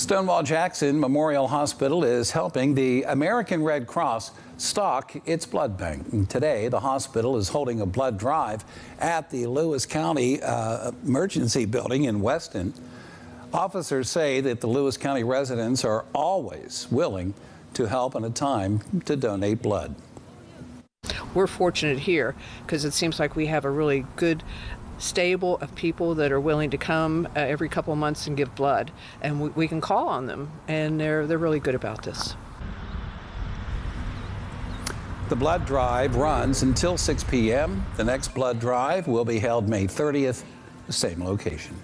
Stonewall Jackson Memorial Hospital is helping the American Red Cross stock its blood bank. And today, the hospital is holding a blood drive at the Lewis County uh, Emergency Building in Weston. Officers say that the Lewis County residents are always willing to help in a time to donate blood. We're fortunate here because it seems like we have a really good stable of people that are willing to come uh, every couple months and give blood, and we, we can call on them, and they're they're really good about this. The blood drive runs until 6 p.m. The next blood drive will be held May 30th, the same location.